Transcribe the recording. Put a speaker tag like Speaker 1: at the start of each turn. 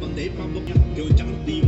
Speaker 1: ਬੰਦੇ ਪੱਬ ਜੋ ਚੜਦੀ